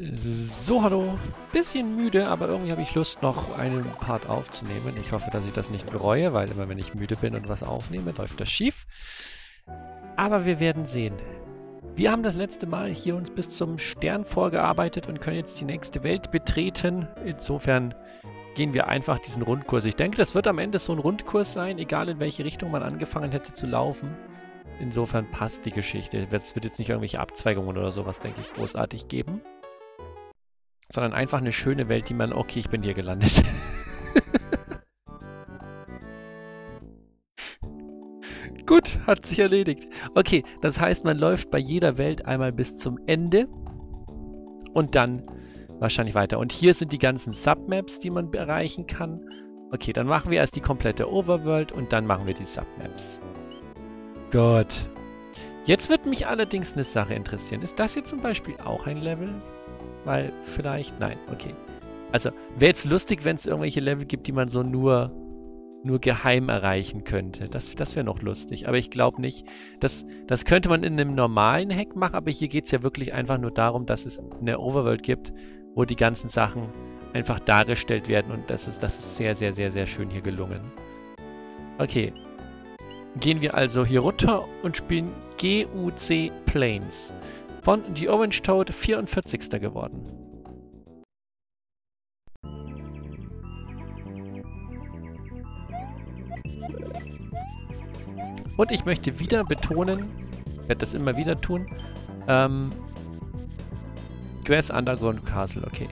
So, hallo. Bisschen müde, aber irgendwie habe ich Lust, noch einen Part aufzunehmen. Ich hoffe, dass ich das nicht bereue, weil immer wenn ich müde bin und was aufnehme, läuft das schief. Aber wir werden sehen. Wir haben das letzte Mal hier uns bis zum Stern vorgearbeitet und können jetzt die nächste Welt betreten. Insofern gehen wir einfach diesen Rundkurs. Ich denke, das wird am Ende so ein Rundkurs sein, egal in welche Richtung man angefangen hätte zu laufen. Insofern passt die Geschichte. Es wird jetzt nicht irgendwelche Abzweigungen oder sowas, denke ich, großartig geben sondern einfach eine schöne Welt, die man, okay, ich bin hier gelandet. Gut, hat sich erledigt. Okay, das heißt, man läuft bei jeder Welt einmal bis zum Ende und dann wahrscheinlich weiter. Und hier sind die ganzen Submaps, die man erreichen kann. Okay, dann machen wir erst die komplette Overworld und dann machen wir die Submaps. Gut. Jetzt wird mich allerdings eine Sache interessieren. Ist das hier zum Beispiel auch ein Level? Weil vielleicht, nein, okay. Also, wäre jetzt lustig, wenn es irgendwelche Level gibt, die man so nur, nur geheim erreichen könnte. Das, das wäre noch lustig. Aber ich glaube nicht. Das, das könnte man in einem normalen Hack machen, aber hier geht es ja wirklich einfach nur darum, dass es eine Overworld gibt, wo die ganzen Sachen einfach dargestellt werden und das ist, das ist sehr, sehr, sehr, sehr schön hier gelungen. Okay. Gehen wir also hier runter und spielen GUC Planes von The Orange Toad 44. geworden. Und ich möchte wieder betonen, werde das immer wieder tun, ähm, Grass Underground Castle, okay.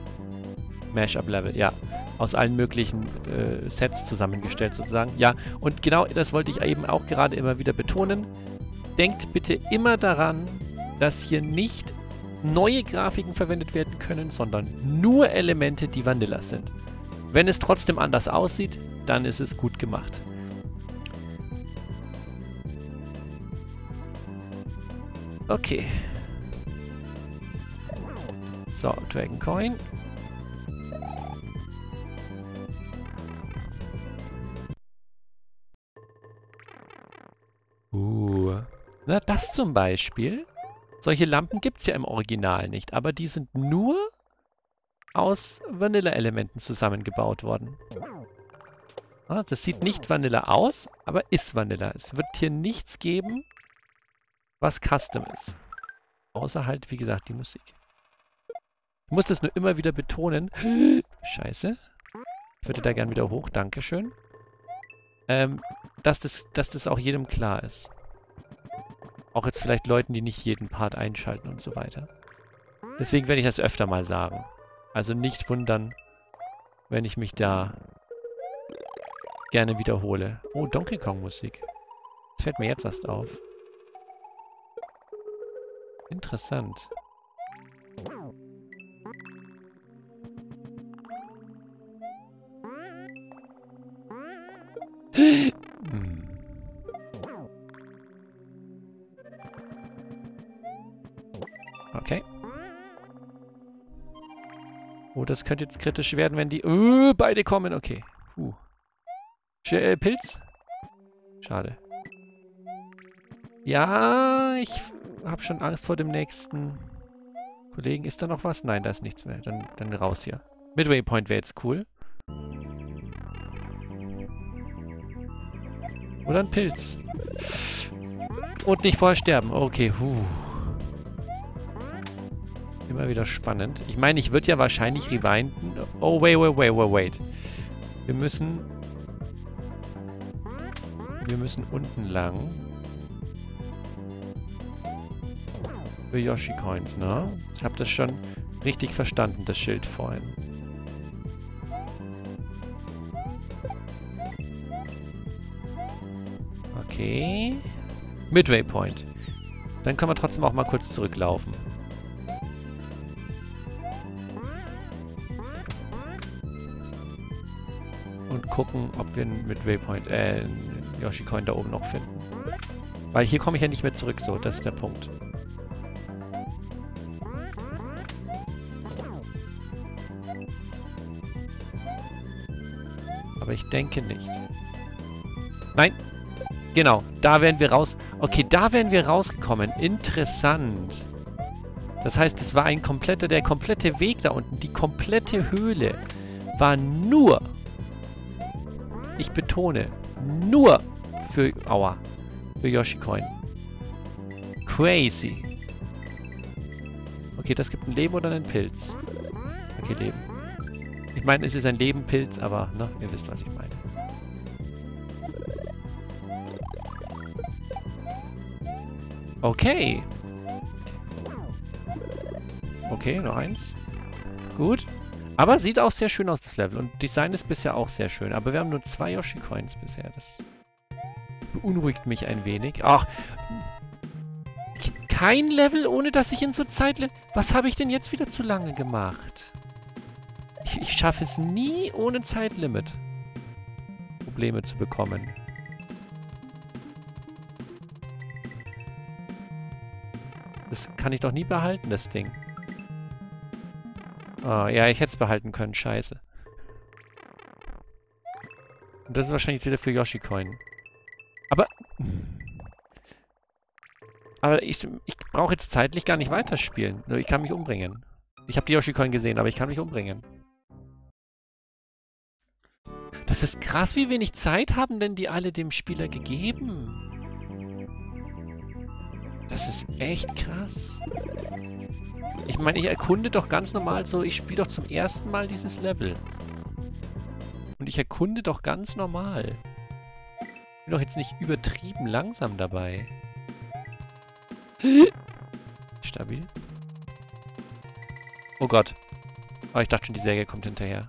Mashup Level, ja. Aus allen möglichen äh, Sets zusammengestellt sozusagen. Ja, und genau das wollte ich eben auch gerade immer wieder betonen. Denkt bitte immer daran, dass hier nicht neue Grafiken verwendet werden können, sondern nur Elemente, die Vanilla sind. Wenn es trotzdem anders aussieht, dann ist es gut gemacht. Okay. So, Dragon Coin. Uh. Na, das zum Beispiel. Solche Lampen gibt es ja im Original nicht, aber die sind nur aus Vanilla-Elementen zusammengebaut worden. Ah, das sieht nicht Vanilla aus, aber ist Vanilla. Es wird hier nichts geben, was Custom ist. Außer halt, wie gesagt, die Musik. Ich muss das nur immer wieder betonen. Scheiße. Ich würde da gern wieder hoch. Dankeschön. Ähm, dass das, dass das auch jedem klar ist. Auch jetzt vielleicht Leuten, die nicht jeden Part einschalten und so weiter. Deswegen werde ich das öfter mal sagen. Also nicht wundern, wenn ich mich da gerne wiederhole. Oh, Donkey Kong Musik. Das fällt mir jetzt erst auf. Interessant. Das könnte jetzt kritisch werden, wenn die... Uh, beide kommen, okay. Uh. Äh, Pilz? Schade. Ja, ich habe schon Angst vor dem nächsten Kollegen. Ist da noch was? Nein, da ist nichts mehr. Dann, dann raus hier. Midway Point wäre jetzt cool. Oder ein Pilz. Und nicht vorher sterben. Okay, huh. Immer wieder spannend. Ich meine, ich würde ja wahrscheinlich rewinden. Oh, wait, wait, wait, wait, wait. Wir müssen... Wir müssen unten lang. Für Yoshi Coins, ne? Ich habe das schon richtig verstanden, das Schild vorhin. Okay. Midway Point. Dann können wir trotzdem auch mal kurz zurücklaufen. Gucken, ob wir mit Waypoint, äh, Yoshi Coin da oben noch finden. Weil hier komme ich ja nicht mehr zurück, so, das ist der Punkt. Aber ich denke nicht. Nein! Genau, da wären wir raus. Okay, da wären wir rausgekommen. Interessant. Das heißt, es war ein kompletter, der komplette Weg da unten, die komplette Höhle war nur, ich betone, nur für, aua, für Yoshi Coin. Crazy. Okay, das gibt ein Leben oder einen Pilz. Okay, Leben. Ich meine, es ist ein Lebenpilz, aber, ne, ihr wisst, was ich meine. Okay. Okay, noch eins. Gut. Aber sieht auch sehr schön aus, das Level. Und Design ist bisher auch sehr schön. Aber wir haben nur zwei Yoshi-Coins bisher. Das beunruhigt mich ein wenig. Ach, kein Level, ohne dass ich in so Zeit... Was habe ich denn jetzt wieder zu lange gemacht? Ich, ich schaffe es nie, ohne Zeitlimit Probleme zu bekommen. Das kann ich doch nie behalten, das Ding. Oh, ja, ich hätte es behalten können. Scheiße. Und das ist wahrscheinlich wieder für Yoshi-Coin. Aber... Aber ich, ich brauche jetzt zeitlich gar nicht weiterspielen. Ich kann mich umbringen. Ich habe die Yoshi-Coin gesehen, aber ich kann mich umbringen. Das ist krass, wie wenig Zeit haben denn die alle dem Spieler gegeben? Das ist echt krass. Ich meine, ich erkunde doch ganz normal so, ich spiele doch zum ersten Mal dieses Level. Und ich erkunde doch ganz normal. Ich bin doch jetzt nicht übertrieben langsam dabei. Stabil. Oh Gott. Oh, ich dachte schon, die Säge kommt hinterher.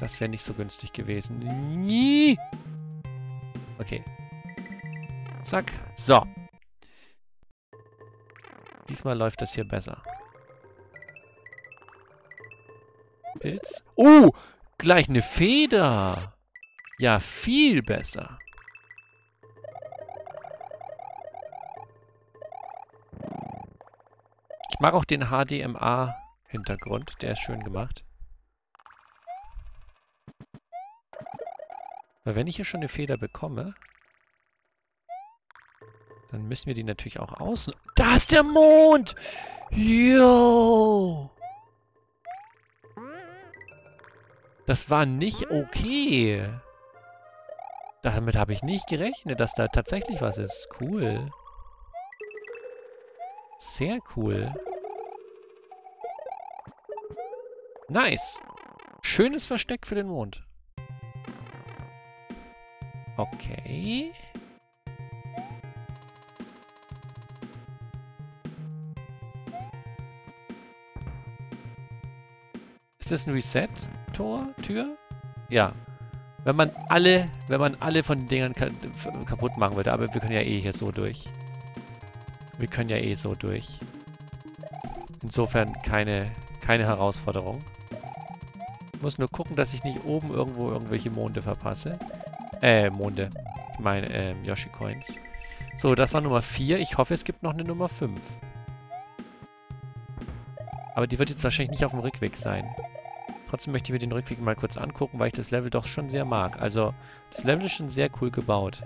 Das wäre nicht so günstig gewesen. Nie. Okay. Zack. So. Diesmal läuft das hier besser. Pilz. Oh, gleich eine Feder. Ja, viel besser. Ich mag auch den HDMA-Hintergrund. Der ist schön gemacht. Weil wenn ich hier schon eine Feder bekomme, dann müssen wir die natürlich auch außen... Da ist der Mond! Jo! Das war nicht okay. Damit habe ich nicht gerechnet, dass da tatsächlich was ist. Cool. Sehr cool. Nice. Schönes Versteck für den Mond. Okay. Das ein Reset-Tor? Tür? Ja. Wenn man alle, wenn man alle von den Dingern kaputt machen würde. Aber wir können ja eh hier so durch. Wir können ja eh so durch. Insofern keine, keine Herausforderung. Ich muss nur gucken, dass ich nicht oben irgendwo irgendwelche Monde verpasse. Äh, Monde. Ich meine, ähm, Yoshi-Coins. So, das war Nummer 4. Ich hoffe, es gibt noch eine Nummer 5. Aber die wird jetzt wahrscheinlich nicht auf dem Rückweg sein. Trotzdem möchte ich mir den Rückweg mal kurz angucken, weil ich das Level doch schon sehr mag. Also, das Level ist schon sehr cool gebaut.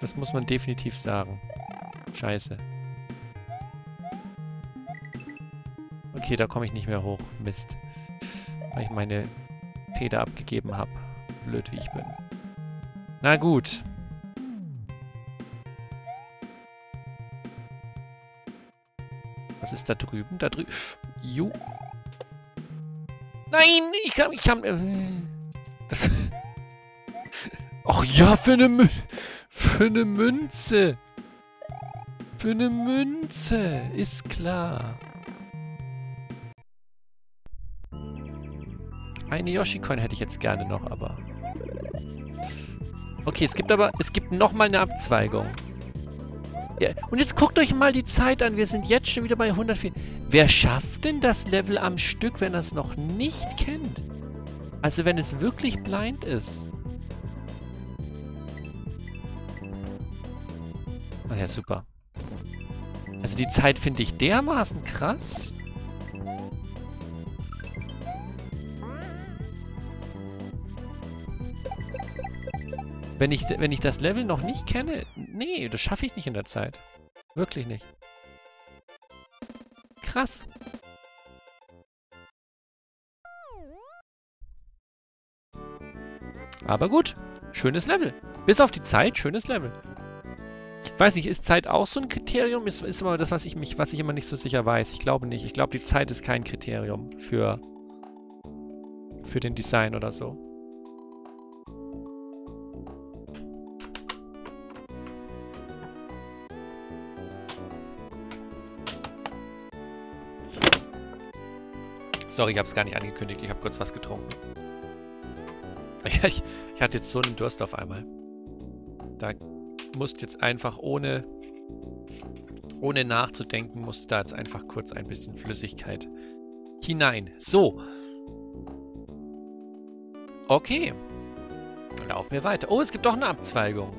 Das muss man definitiv sagen. Scheiße. Okay, da komme ich nicht mehr hoch. Mist. Weil ich meine Feder abgegeben habe. Blöd, wie ich bin. Na gut. Was ist da drüben? Da drüben. Jo. Nein, ich kann, ich kann, äh, das, Ach ja, für eine, Mün für eine Münze. Für eine Münze, ist klar. Eine Yoshi-Coin hätte ich jetzt gerne noch, aber... Okay, es gibt aber, es gibt nochmal eine Abzweigung. Und jetzt guckt euch mal die Zeit an. Wir sind jetzt schon wieder bei 104. Wer schafft denn das Level am Stück, wenn er es noch nicht kennt? Also wenn es wirklich blind ist. Ah ja, super. Also die Zeit finde ich dermaßen krass. Wenn ich, wenn ich das Level noch nicht kenne, nee, das schaffe ich nicht in der Zeit. Wirklich nicht. Krass. Aber gut. Schönes Level. Bis auf die Zeit, schönes Level. Weiß nicht, ist Zeit auch so ein Kriterium? Ist, ist immer das, was ich, mich, was ich immer nicht so sicher weiß. Ich glaube nicht. Ich glaube, die Zeit ist kein Kriterium für, für den Design oder so. Sorry, ich habe es gar nicht angekündigt. Ich habe kurz was getrunken. Ich, ich, hatte jetzt so einen Durst auf einmal. Da musste jetzt einfach ohne, ohne nachzudenken, musste da jetzt einfach kurz ein bisschen Flüssigkeit hinein. So. Okay. Laufen wir weiter. Oh, es gibt doch eine Abzweigung.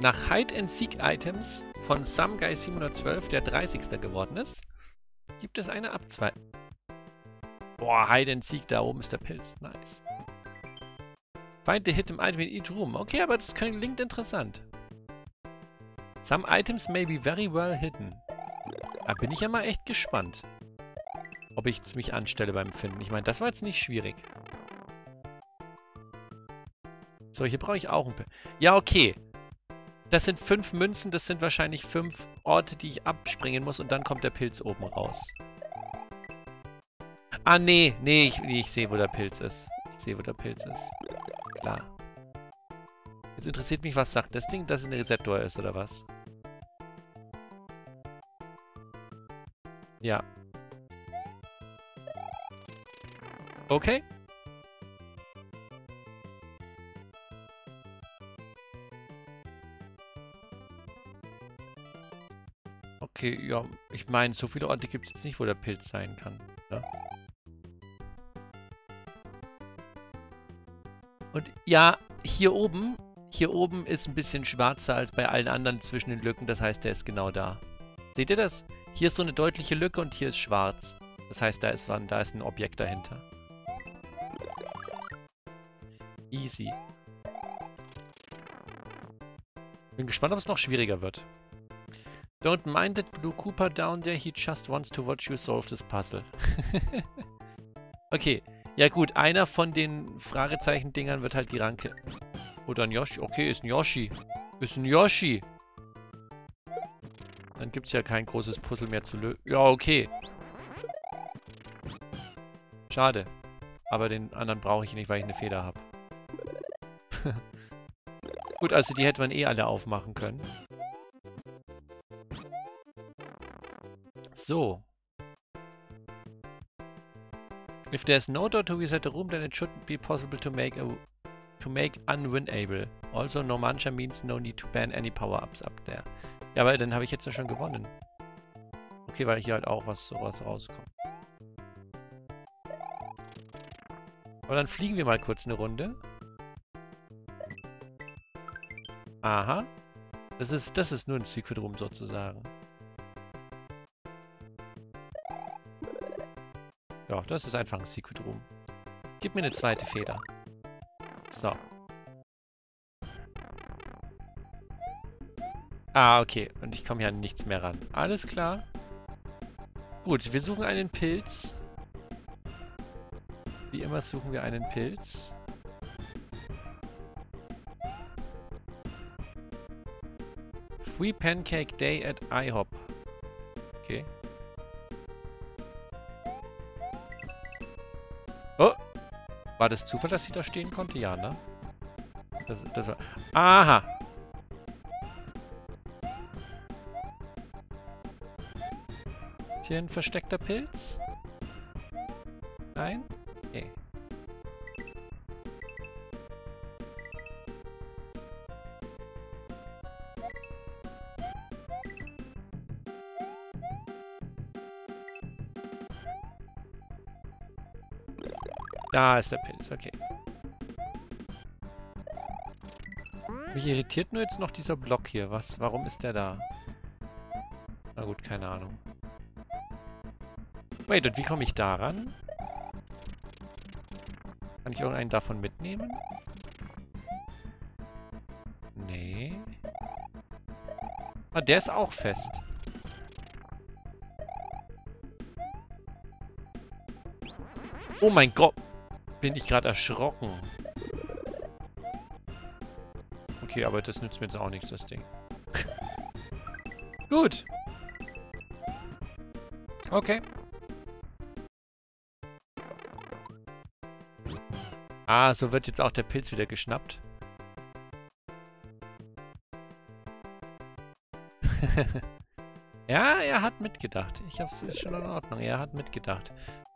Nach Hide-and-Seek-Items von Some Guy 712, der 30. geworden ist, gibt es eine Abzweigung. Boah, Hide and Seek, da oben ist der Pilz. Nice. Find the hit item in each room. Okay, aber das klingt interessant. Some items may be very well hidden. Da bin ich ja mal echt gespannt. Ob ich mich anstelle beim Finden. Ich meine, das war jetzt nicht schwierig. So, hier brauche ich auch ein... Pilz. Ja, okay. Das sind fünf Münzen. Das sind wahrscheinlich fünf Orte, die ich abspringen muss. Und dann kommt der Pilz oben raus. Ah, nee. Nee, ich, ich sehe, wo der Pilz ist. Ich sehe, wo der Pilz ist. Klar. Jetzt interessiert mich, was sagt das Ding, dass es ein Reset-Door ist, oder was? Ja. Okay. Okay, ja, ich meine, so viele Orte gibt es jetzt nicht, wo der Pilz sein kann. Ja? Hier oben, hier oben ist ein bisschen schwarzer als bei allen anderen zwischen den Lücken. Das heißt, der ist genau da. Seht ihr das? Hier ist so eine deutliche Lücke und hier ist schwarz. Das heißt, da ist, da ist ein Objekt dahinter. Easy. Bin gespannt, ob es noch schwieriger wird. Don't mind that Blue Cooper down there, he just wants to watch you solve this puzzle. okay, ja gut, einer von den Fragezeichen-Dingern wird halt die Ranke. Oder ein Yoshi. Okay, ist ein Yoshi. Ist ein Yoshi. Dann gibt es ja kein großes Puzzle mehr zu lösen. Ja, okay. Schade. Aber den anderen brauche ich nicht, weil ich eine Feder habe. Gut, also die hätte man eh alle aufmachen können. So. If there's no door to reset the room, then it shouldn't be possible to make a to make unwinnable. Also no mancha means no need to ban any power-ups up there. Ja, aber dann habe ich jetzt ja schon gewonnen. Okay, weil hier halt auch was sowas rauskommt. Aber dann fliegen wir mal kurz eine Runde. Aha. Das ist, das ist nur ein Secret Room sozusagen. Ja, das ist einfach ein Secret Room. Gib mir eine zweite Feder. So. Ah, okay. Und ich komme hier an nichts mehr ran. Alles klar. Gut, wir suchen einen Pilz. Wie immer suchen wir einen Pilz. Free Pancake Day at IHOP. War das Zufall, dass sie da stehen konnte? Ja, ne? Das, das war... Aha! Ist hier ein versteckter Pilz? Nein? Okay. Da ist der Pilz, okay. Mich irritiert nur jetzt noch dieser Block hier. Was? Warum ist der da? Na gut, keine Ahnung. Wait, und wie komme ich daran? Kann ich irgendeinen davon mitnehmen? Nee. Ah, der ist auch fest. Oh mein Gott. Bin ich gerade erschrocken. Okay, aber das nützt mir jetzt auch nichts, das Ding. Gut. Okay. Ah, so wird jetzt auch der Pilz wieder geschnappt. ja, er hat mitgedacht. Ich hab's, ist schon in Ordnung. Er hat mitgedacht.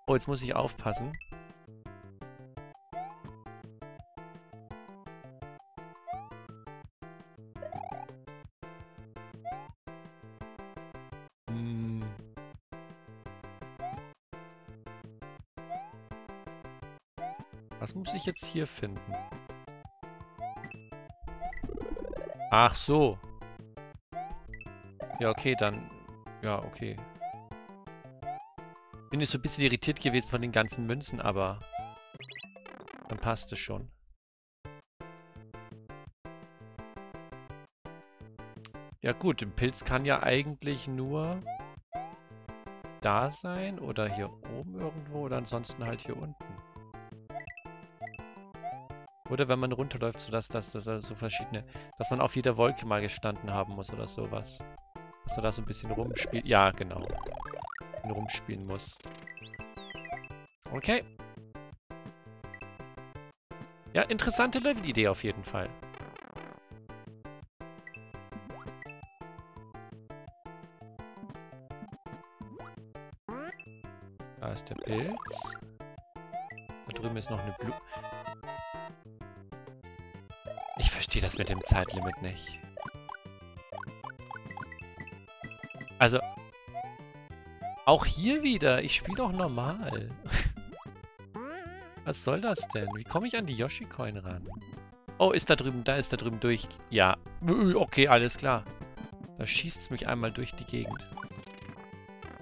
Oh, jetzt muss ich aufpassen. Ich jetzt hier finden? Ach so. Ja, okay, dann... Ja, okay. Bin jetzt so ein bisschen irritiert gewesen von den ganzen Münzen, aber... Dann passt es schon. Ja gut, ein Pilz kann ja eigentlich nur da sein oder hier oben irgendwo oder ansonsten halt hier unten. Oder wenn man runterläuft, sodass das, das so verschiedene, dass man auf jeder Wolke mal gestanden haben muss oder sowas. Dass man da so ein bisschen rumspielt. Ja, genau. Rumspielen muss. Okay. Ja, interessante Level-Idee auf jeden Fall. Da ist der Pilz. Da drüben ist noch eine Blume verstehe das mit dem Zeitlimit nicht. Also, auch hier wieder. Ich spiele doch normal. Was soll das denn? Wie komme ich an die Yoshi-Coin ran? Oh, ist da drüben, da ist da drüben durch. Ja. Okay, alles klar. Da schießt es mich einmal durch die Gegend.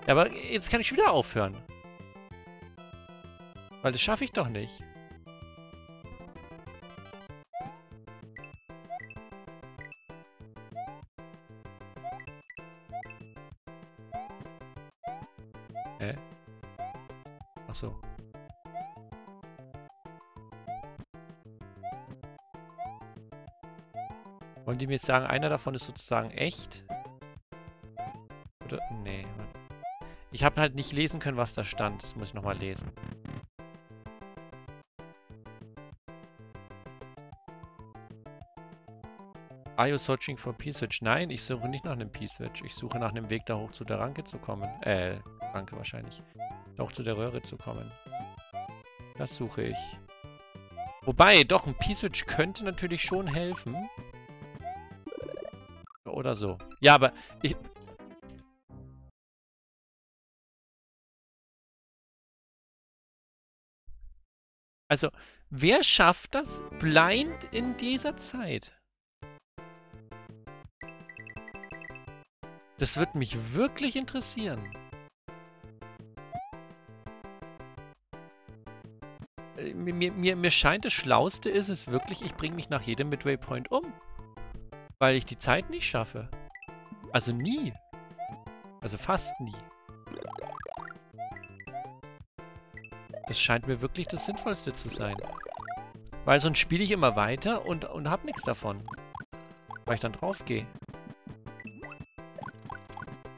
Ja, aber jetzt kann ich wieder aufhören. Weil das schaffe ich doch nicht. Die mir jetzt sagen, einer davon ist sozusagen echt? Oder? Nee. Ich habe halt nicht lesen können, was da stand. Das muss ich nochmal lesen. Are you searching for P-Switch? Nein, ich suche nicht nach einem P-Switch. Ich suche nach einem Weg, da hoch zu der Ranke zu kommen. Äh, Ranke wahrscheinlich auch zu der Röhre zu kommen. Das suche ich. Wobei, doch, ein P-Switch könnte natürlich schon helfen. Oder so. Ja, aber ich... Also, wer schafft das blind in dieser Zeit? Das wird mich wirklich interessieren. mir, mir, mir scheint das Schlauste ist es wirklich, ich bringe mich nach jedem Midway Point um. Weil ich die Zeit nicht schaffe. Also nie. Also fast nie. Das scheint mir wirklich das Sinnvollste zu sein. Weil sonst spiele ich immer weiter und, und hab nichts davon. Weil ich dann draufgehe.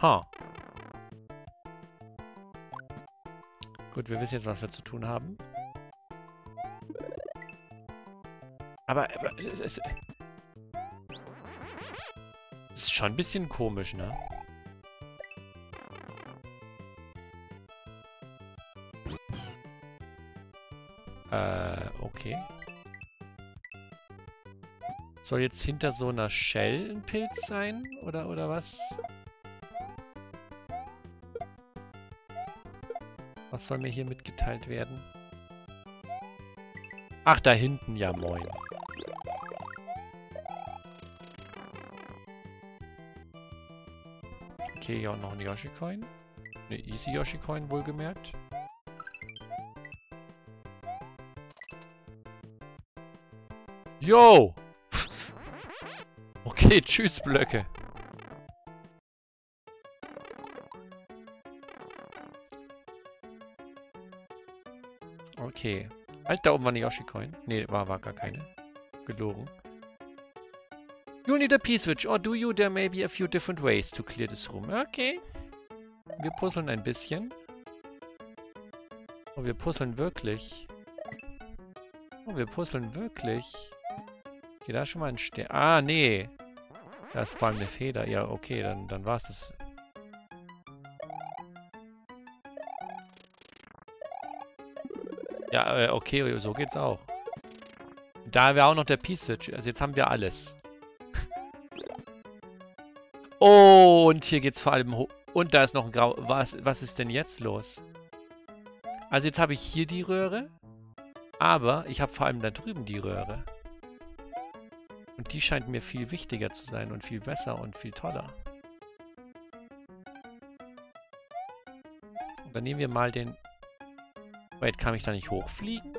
Ha. Gut, wir wissen jetzt, was wir zu tun haben. Aber, aber es, es, ist schon ein bisschen komisch, ne? Äh, okay. Soll jetzt hinter so einer Shell ein Pilz sein? Oder, oder was? Was soll mir hier mitgeteilt werden? Ach, da hinten, ja moin. Okay, hier noch ein Yoshi-Coin. Eine Easy Yoshi-Coin wohlgemerkt. Yo! okay, tschüss Blöcke. Okay. Halt, da oben war eine Yoshi-Coin. Nee, war, war gar keine. Gelogen. You need a P-Switch, or do you? There may be a few different ways to clear this room. Okay. Wir puzzeln ein bisschen. Oh, wir puzzeln wirklich. Oh, wir puzzeln wirklich. Okay, da schon mal ein Stern. Ah, nee. Da ist vor allem eine Feder. Ja, okay, dann, dann war das. Ja, äh, okay, so geht's auch. Da wäre auch noch der P-Switch. Also jetzt haben wir alles. Oh, und hier geht's vor allem hoch. Und da ist noch ein Grau... Was, was ist denn jetzt los? Also jetzt habe ich hier die Röhre. Aber ich habe vor allem da drüben die Röhre. Und die scheint mir viel wichtiger zu sein und viel besser und viel toller. Und dann nehmen wir mal den... Wait, kann ich da nicht hochfliegen?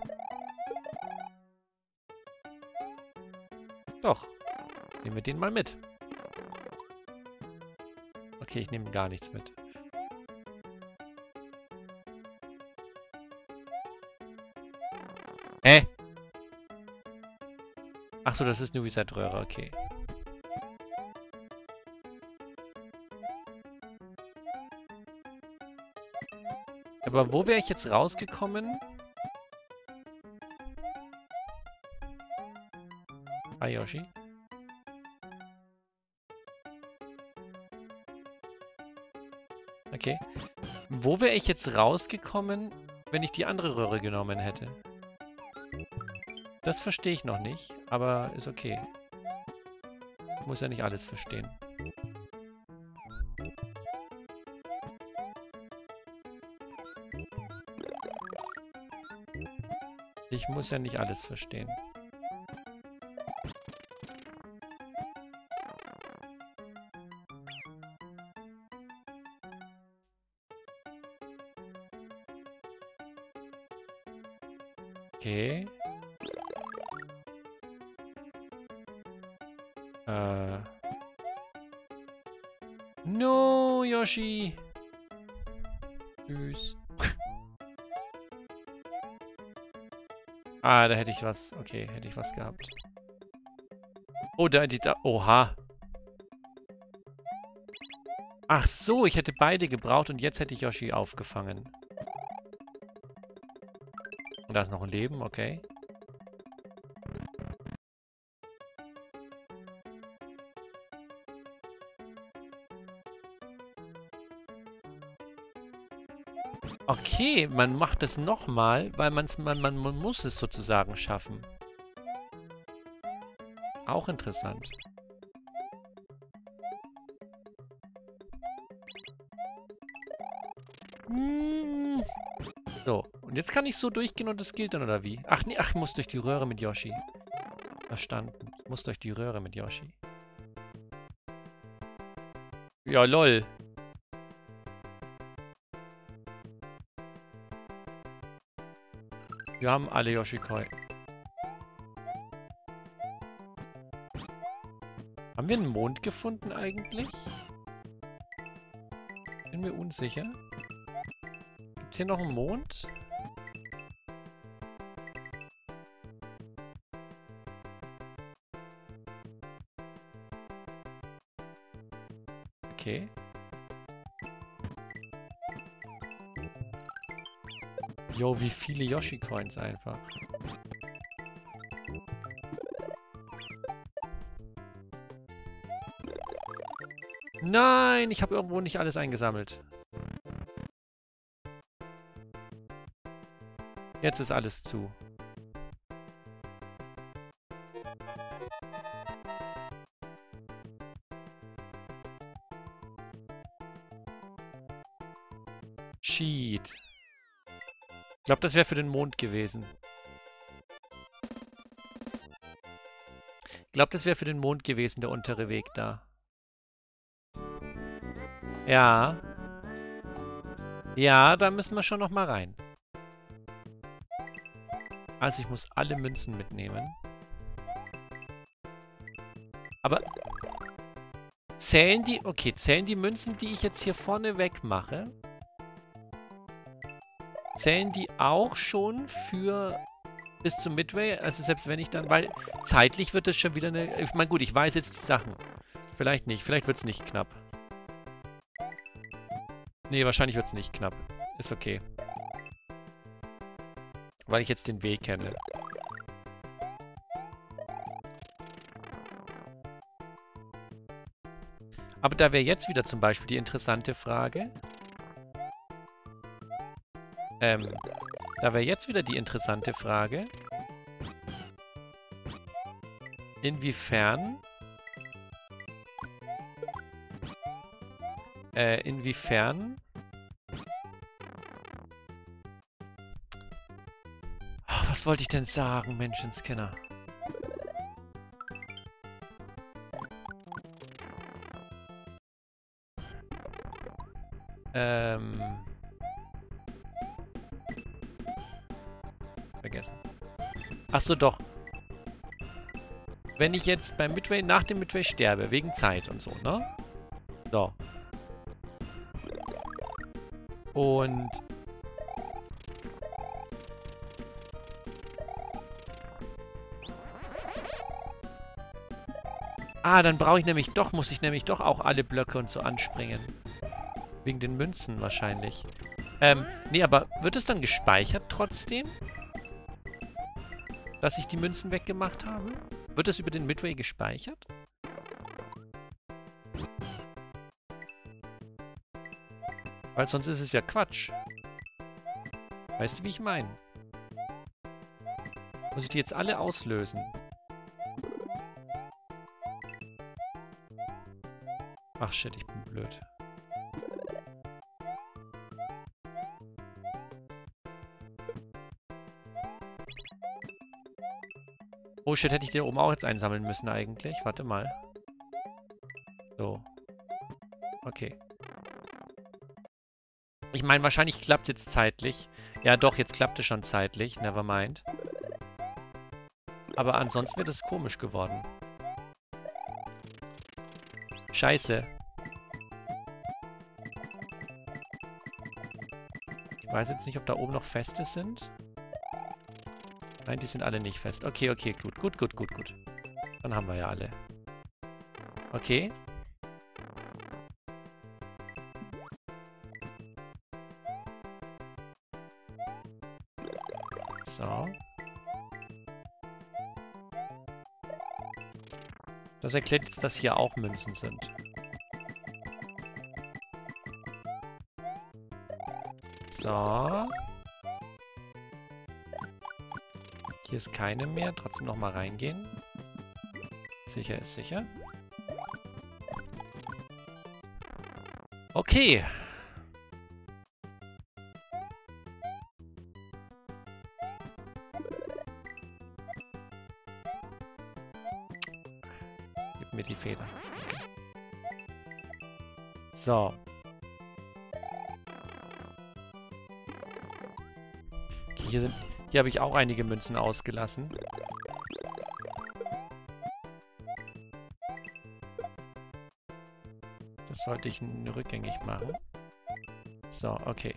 Doch. Nehmen wir den mal mit. Okay, ich nehme gar nichts mit. Hä? Achso, das ist eine Reset-Röhre, okay. Aber wo wäre ich jetzt rausgekommen? Hi, Okay. Wo wäre ich jetzt rausgekommen, wenn ich die andere Röhre genommen hätte? Das verstehe ich noch nicht, aber ist okay. Ich muss ja nicht alles verstehen. Ich muss ja nicht alles verstehen. Da hätte ich was. Okay, hätte ich was gehabt. Oh, da, die, da. Oha. Ach so, ich hätte beide gebraucht und jetzt hätte ich Yoshi aufgefangen. Und da ist noch ein Leben, okay. Okay, man macht es nochmal, weil man's, man, man, muss es sozusagen schaffen. Auch interessant. Und jetzt kann ich so durchgehen und das gilt dann, oder wie? Ach nee, ach, ich muss durch die Röhre mit Yoshi. Verstanden. Ich muss durch die Röhre mit Yoshi. Ja, lol. Wir haben alle Yoshi-Koi. Haben wir einen Mond gefunden eigentlich? Bin mir unsicher. Gibt es hier noch einen Mond? Okay. Jo, wie viele Yoshi-Coins einfach. Nein, ich habe irgendwo nicht alles eingesammelt. Jetzt ist alles zu. Ich glaube, das wäre für den Mond gewesen. Ich glaube, das wäre für den Mond gewesen, der untere Weg da. Ja. Ja, da müssen wir schon noch mal rein. Also ich muss alle Münzen mitnehmen. Aber zählen die... Okay, zählen die Münzen, die ich jetzt hier vorne wegmache? Zählen die auch schon für bis zum Midway? Also selbst wenn ich dann, weil zeitlich wird das schon wieder eine... Ich meine, gut, ich weiß jetzt die Sachen. Vielleicht nicht. Vielleicht wird es nicht knapp. Nee, wahrscheinlich wird es nicht knapp. Ist okay. Weil ich jetzt den Weg kenne. Aber da wäre jetzt wieder zum Beispiel die interessante Frage. Ähm, da wäre jetzt wieder die interessante Frage. Inwiefern... Äh, inwiefern... Oh, was wollte ich denn sagen, Menschenskenner? Ähm... Achso, doch. Wenn ich jetzt beim Midway, nach dem Midway sterbe, wegen Zeit und so, ne? So. Und... Ah, dann brauche ich nämlich doch, muss ich nämlich doch auch alle Blöcke und so anspringen. Wegen den Münzen wahrscheinlich. Ähm, nee, aber wird es dann gespeichert trotzdem? Dass ich die Münzen weggemacht habe? Wird es über den Midway gespeichert? Weil sonst ist es ja Quatsch. Weißt du, wie ich meine? Muss ich die jetzt alle auslösen? Ach shit, ich bin blöd. Oh shit, hätte ich den oben auch jetzt einsammeln müssen eigentlich. Warte mal. So. Okay. Ich meine, wahrscheinlich klappt jetzt zeitlich. Ja doch, jetzt klappt es schon zeitlich. Nevermind. Aber ansonsten wird es komisch geworden. Scheiße. Ich weiß jetzt nicht, ob da oben noch Feste sind. Nein, die sind alle nicht fest. Okay, okay, gut, gut, gut, gut, gut. Dann haben wir ja alle. Okay. So. Das erklärt jetzt, dass hier auch Münzen sind. So. Hier ist keine mehr. Trotzdem nochmal reingehen. Sicher ist sicher. Okay. Gib mir die Feder. So. Hier sind hier habe ich auch einige Münzen ausgelassen. Das sollte ich rückgängig machen. So, okay.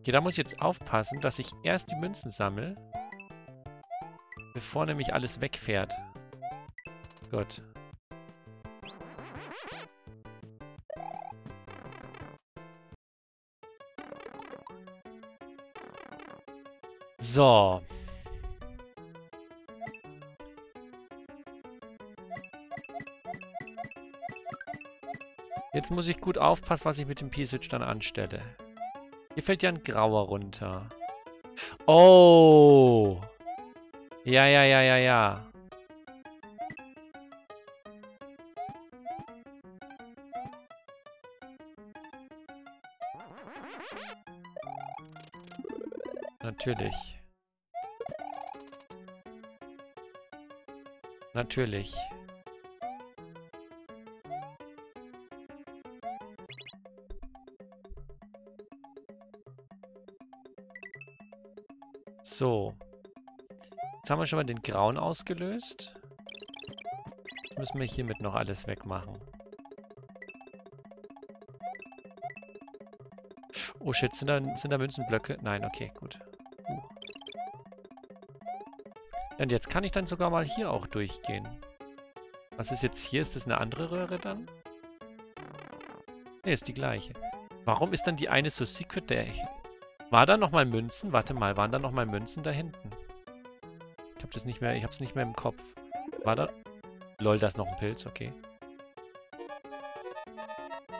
Okay, da muss ich jetzt aufpassen, dass ich erst die Münzen sammle, bevor nämlich alles wegfährt. Gut. So. Jetzt muss ich gut aufpassen, was ich mit dem P-Switch dann anstelle. Hier fällt ja ein grauer runter. Oh. Ja, ja, ja, ja, ja. Natürlich. Natürlich. So. Jetzt haben wir schon mal den Grauen ausgelöst. Jetzt müssen wir hiermit noch alles wegmachen. Oh shit, sind da, sind da Münzenblöcke? Nein, okay, gut. Und jetzt kann ich dann sogar mal hier auch durchgehen. Was ist jetzt hier? Ist das eine andere Röhre dann? Ne, ist die gleiche. Warum ist dann die eine so secret? Der war da nochmal Münzen? Warte mal, waren da nochmal Münzen da hinten? Ich hab das nicht mehr, ich hab's nicht mehr im Kopf. War da... Lol, da ist noch ein Pilz, okay.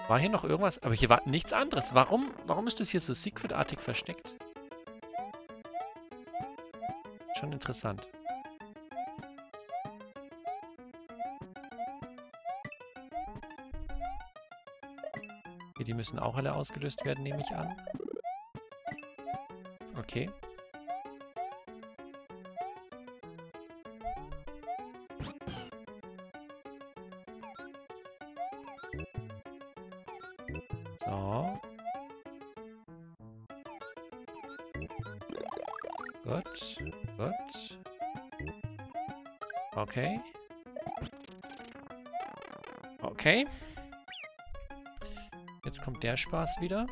War hier noch irgendwas? Aber hier war nichts anderes. Warum, warum ist das hier so secretartig versteckt? Schon interessant. Die müssen auch alle ausgelöst werden, nehme ich an. Okay. Gut, gut. Okay. Okay. Jetzt kommt der Spaß wieder.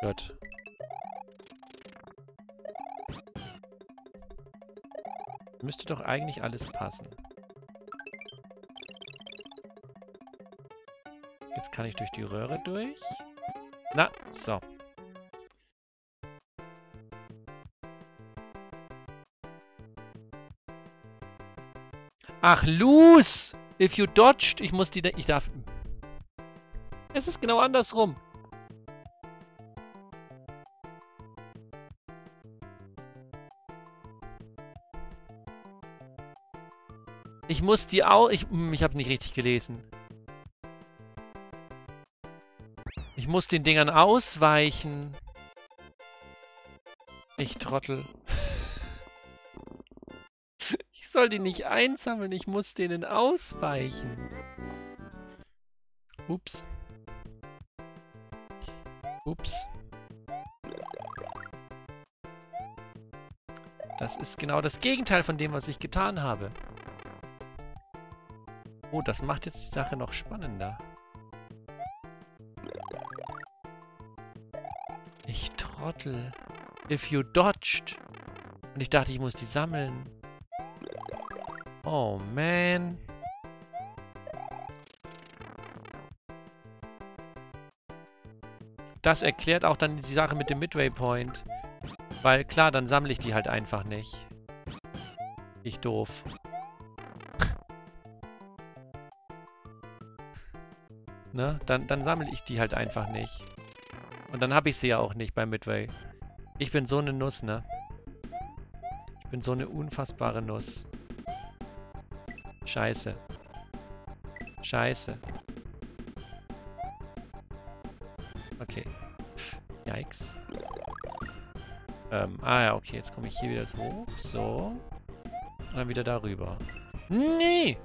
Gut. Müsste doch eigentlich alles passen. Jetzt kann ich durch die Röhre durch. Na, so. Ach, lose! If you dodged, ich muss die... Ich darf... Es ist genau andersrum. Ich muss die auch... Ich, hm, ich habe nicht richtig gelesen. Ich muss den Dingern ausweichen. Ich Trottel. Ich soll die nicht einsammeln, ich muss denen ausweichen. Ups. Ups. Das ist genau das Gegenteil von dem, was ich getan habe. Oh, das macht jetzt die Sache noch spannender. Trottel. If you dodged. Und ich dachte, ich muss die sammeln. Oh, man. Das erklärt auch dann die Sache mit dem Midway Point. Weil klar, dann sammle ich die halt einfach nicht. Ich doof. ne? Dann, dann sammle ich die halt einfach nicht. Und dann habe ich sie ja auch nicht bei Midway. Ich bin so eine Nuss, ne? Ich bin so eine unfassbare Nuss. Scheiße. Scheiße. Okay. Yikes. Ähm, ah ja, okay, jetzt komme ich hier wieder hoch. So. Und dann wieder darüber. Nee!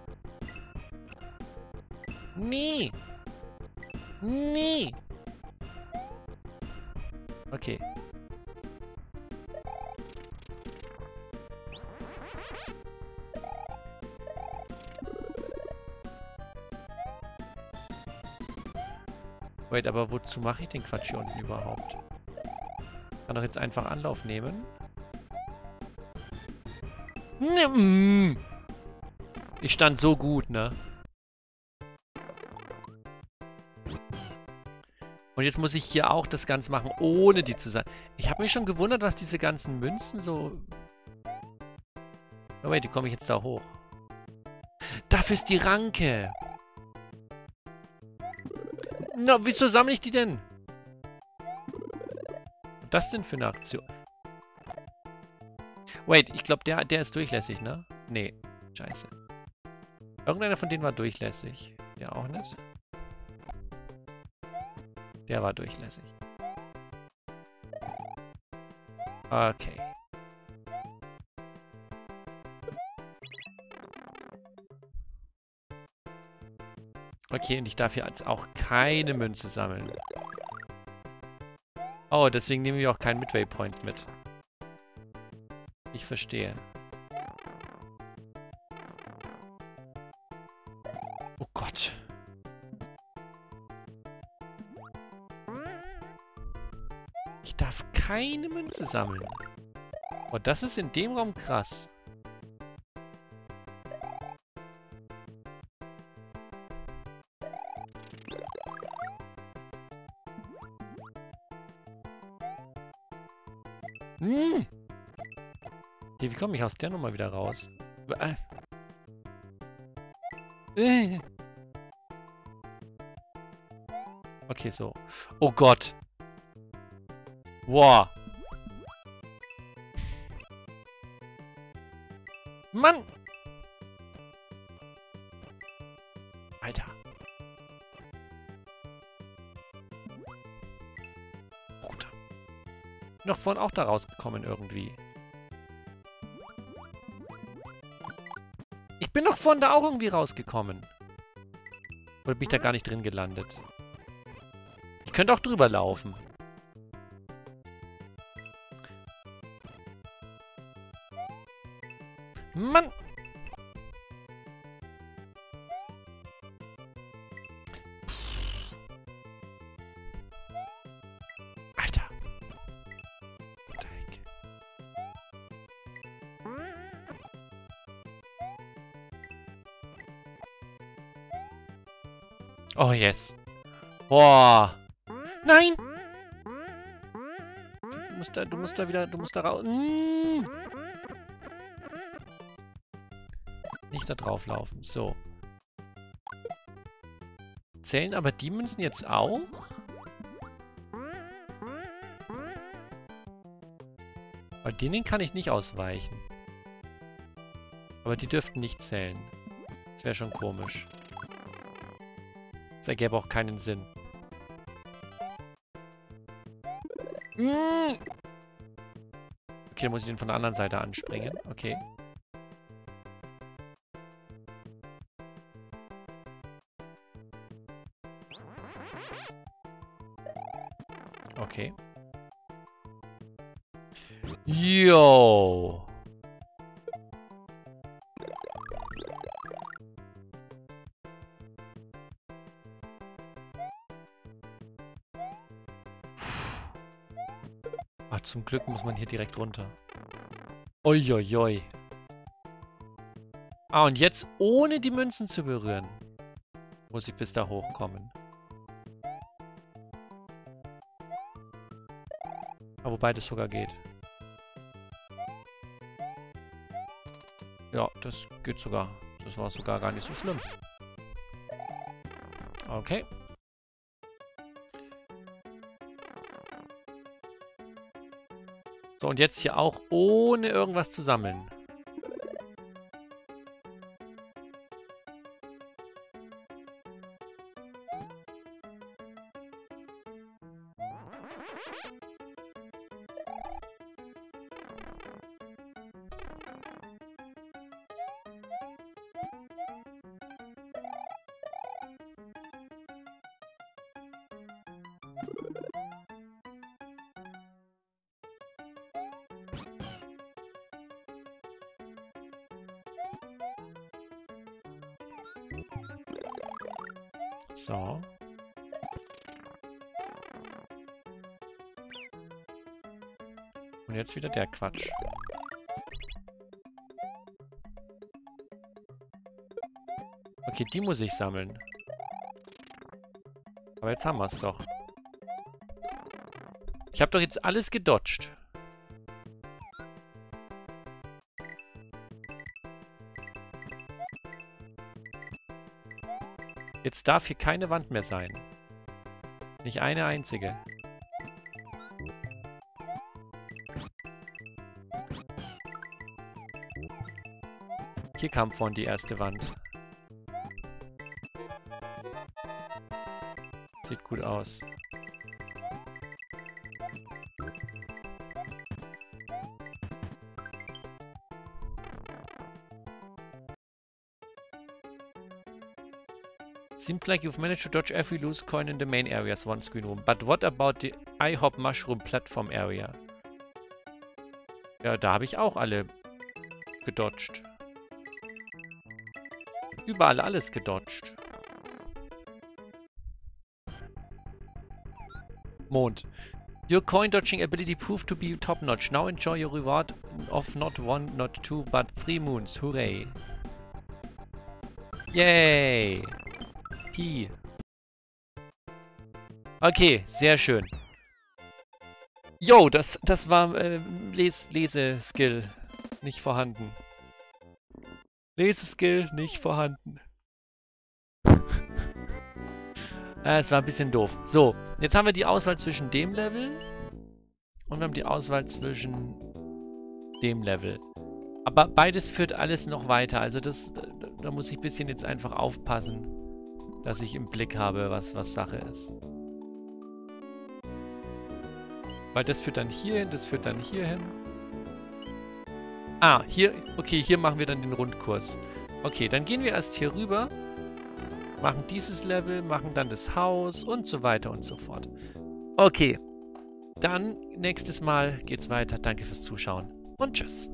Nee! Nee! Okay. Wait, aber wozu mache ich den Quatsch hier unten überhaupt? Kann doch jetzt einfach Anlauf nehmen. Ich stand so gut, ne? Und jetzt muss ich hier auch das Ganze machen, ohne die zu sein. Ich habe mich schon gewundert, was diese ganzen Münzen so... Oh wait, wie komme ich jetzt da hoch? Dafür ist die Ranke. Na, wieso sammle ich die denn? Was das denn für eine Aktion? Wait, ich glaube, der, der ist durchlässig, ne? Nee, scheiße. Irgendeiner von denen war durchlässig. Der auch nicht? Der war durchlässig. Okay. Okay, und ich darf hier jetzt auch keine Münze sammeln. Oh, deswegen nehmen wir auch keinen Midway Point mit. Ich verstehe. Gott. Ich darf keine Münze sammeln. Und das ist in dem Raum krass. Wie komme ich aus der Nummer wieder raus? Äh. Äh. Okay, so. Oh Gott. Wow. Mann! Alter. Bruder. Noch vorhin auch da rausgekommen irgendwie. Ich bin doch vorhin da auch irgendwie rausgekommen. Oder bin ich da gar nicht drin gelandet? Ich könnte auch drüber laufen. Mann! Oh, yes. Boah. Nein! Du musst da, du musst da wieder, du musst da raus. Mm. Nicht da drauf laufen. So. Zählen aber die Münzen jetzt auch? Bei denen kann ich nicht ausweichen. Aber die dürften nicht zählen. Das wäre schon komisch. Ergäbe auch keinen Sinn. Okay, dann muss ich den von der anderen Seite anspringen. Okay. Okay. Yo. Zum Glück muss man hier direkt runter. Uiuiui. Ah, und jetzt ohne die Münzen zu berühren, muss ich bis da hochkommen. Aber wobei das sogar geht. Ja, das geht sogar. Das war sogar gar nicht so schlimm. Okay. So, und jetzt hier auch ohne irgendwas zu sammeln. So. Und jetzt wieder der Quatsch. Okay, die muss ich sammeln. Aber jetzt haben wir es doch. Ich habe doch jetzt alles gedodged. Jetzt darf hier keine Wand mehr sein. Nicht eine einzige. Hier kam vorhin die erste Wand. Sieht gut aus. Seems like you've managed to dodge every loose coin in the main areas one screen room. But what about the IHOP Mushroom Platform Area? Ja, da habe ich auch alle gedodged. Überall alles gedodged. Mond. Your coin dodging ability proved to be top notch. Now enjoy your reward of not one, not two, but three moons. Hooray. Yay! Pi. Okay, sehr schön. Jo, das, das war äh, Les Leseskill nicht vorhanden. Leseskill nicht vorhanden. äh, es war ein bisschen doof. So, jetzt haben wir die Auswahl zwischen dem Level und wir haben die Auswahl zwischen dem Level. Aber beides führt alles noch weiter. Also das, da, da muss ich ein bisschen jetzt einfach aufpassen, dass ich im Blick habe, was, was Sache ist. Weil das führt dann hier hin, das führt dann hier hin. Ah, hier, okay, hier machen wir dann den Rundkurs. Okay, dann gehen wir erst hier rüber, machen dieses Level, machen dann das Haus und so weiter und so fort. Okay, dann nächstes Mal geht's weiter. Danke fürs Zuschauen und tschüss.